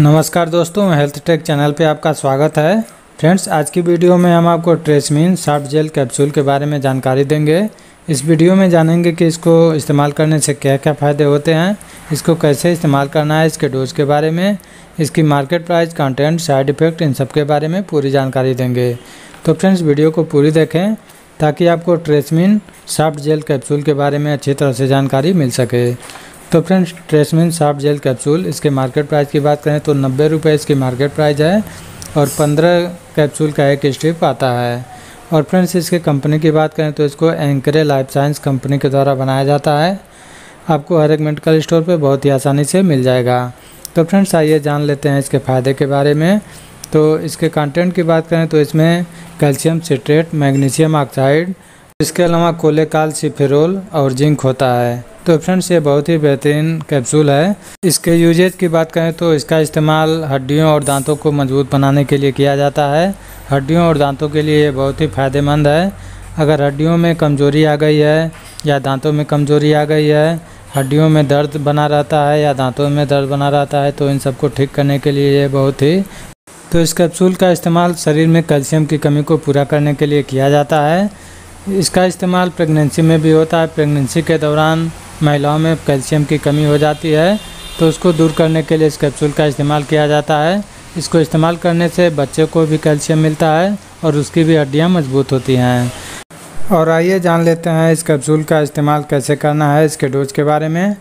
नमस्कार दोस्तों health take channel पे आपका स्वागत है। फ्रेंड्स, आज की वीडियो में हम आपको ट्रेसमिन सॉफ्ट जेल कैप्सूल के बारे में जानकारी देंगे। इस वीडियो में जानेंगे कि इसको इस्तेमाल करने से क्या क्या फ़ायदे होते हैं, इसको कैसे इस्तेमाल करना है, इसके डोज के बारे में, इसकी market price, content, side effect, इन सब के बारे में पूरी जानकारी देंगे। तो फ्रेंड्स, वीडियो को पूरी देखें, ताकि आपको ट्रेसमिन सॉफ्ट जेल कैप्सूल के बारे में अच्छी तरह से जानकारी मिल सके। तो फ्रेंड्स ट्रेसमिन सॉफ्ट जेल कैप्सूल इसके मार्केट प्राइस की बात करें तो नब्बे रुपये इसकी मार्केट प्राइस है और पंद्रह कैप्सूल का एक स्ट्रिप आता है। और फ्रेंड्स इसके कंपनी की बात करें तो इसको एंकरे लाइफ साइंस कंपनी के द्वारा बनाया जाता है। आपको हर एक मेडिकल स्टोर पर बहुत ही आसानी से मिल जाएगा। तो फ्रेंड्स आइए जान लेते हैं इसके फ़ायदे के बारे में। तो इसके कंटेंट की बात करें तो इसमें कैल्शियम सिट्रेट मैग्नीशियम ऑक्साइड इसके अलावा कोलेकाल सिफेरोल और जिंक होता है। तो फ्रेंड्स, ये बहुत ही बेहतरीन कैप्सूल है। इसके यूजेज की बात करें तो इसका इस्तेमाल हड्डियों और दांतों को मज़बूत बनाने के लिए किया जाता है। हड्डियों और दांतों के लिए ये बहुत ही फ़ायदेमंद है। अगर हड्डियों में कमज़ोरी आ गई है या दांतों में कमज़ोरी आ गई है, हड्डियों में दर्द बना रहता है या दांतों में दर्द बना रहता है तो इन सबको ठीक करने के लिए ये बहुत ही तो इस कैप्सूल का इस्तेमाल शरीर में कैल्शियम की कमी को पूरा करने के लिए किया जाता है। इसका इस्तेमाल प्रेगनेंसी में भी होता है। प्रेगनेंसी के दौरान महिलाओं में कैल्शियम की कमी हो जाती है तो उसको दूर करने के लिए इस कैप्सूल का इस्तेमाल किया जाता है। इसको इस्तेमाल करने से बच्चे को भी कैल्शियम मिलता है और उसकी भी हड्डियाँ मज़बूत होती हैं। और आइए जान लेते हैं इस कैप्सूल का इस्तेमाल कैसे करना है, इसके डोज के बारे में।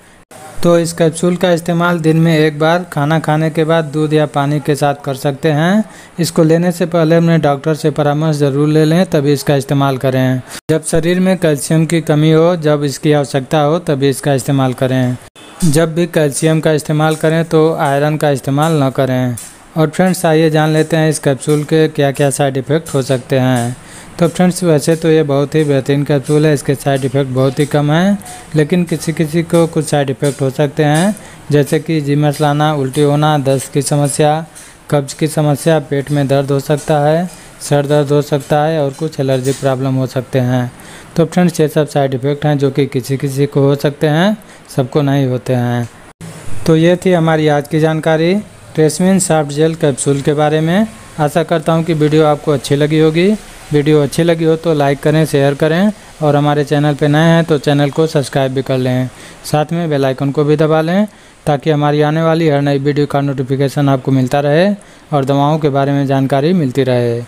तो इस कैप्सूल का इस्तेमाल दिन में एक बार खाना खाने के बाद दूध या पानी के साथ कर सकते हैं। इसको लेने से पहले अपने डॉक्टर से परामर्श ज़रूर ले लें, तभी इसका इस्तेमाल करें। जब शरीर में कैल्शियम की कमी हो, जब इसकी आवश्यकता हो, तभी इसका इस्तेमाल करें। जब भी कैल्शियम का इस्तेमाल करें तो आयरन का इस्तेमाल न करें। और फ्रेंड्स, आइए जान लेते हैं इस कैप्सूल के क्या क्या साइड इफ़ेक्ट हो सकते हैं। तो फ्रेंड्स वैसे तो ये बहुत ही बेहतरीन कैप्सूल है, इसके साइड इफ़ेक्ट बहुत ही कम है, लेकिन किसी किसी को कुछ साइड इफ़ेक्ट हो सकते हैं, जैसे कि जिमस लाना, उल्टी होना, दस्त की समस्या, कब्ज की समस्या, पेट में दर्द हो सकता है, सर दर्द हो सकता है और कुछ एलर्जिक प्रॉब्लम हो सकते हैं। तो फ्रेंड्स ये सब साइड इफ़ेक्ट हैं जो कि किसी किसी को हो सकते हैं, सबको नहीं होते हैं। तो ये थी हमारी आज की जानकारी ट्रेसमिन सॉफ्ट जेल कैप्सूल के बारे में। आशा करता हूँ कि वीडियो आपको अच्छी लगी होगी। वीडियो अच्छी लगी हो तो लाइक करें, शेयर करें और हमारे चैनल पर नए हैं तो चैनल को सब्सक्राइब भी कर लें। साथ में बेल आइकन को भी दबा लें ताकि हमारी आने वाली हर नई वीडियो का नोटिफिकेशन आपको मिलता रहे और दवाओं के बारे में जानकारी मिलती रहे।